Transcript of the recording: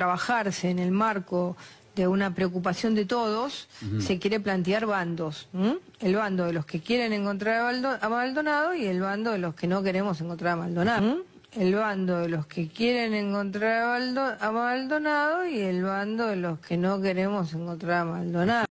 trabajarse en el marco de una preocupación de todos, se quiere plantear bandos. El bando de los que quieren encontrar a Maldonado y el bando de los que no queremos encontrar a Maldonado. El bando de los que quieren encontrar a Maldonado y el bando de los que no queremos encontrar a Maldonado.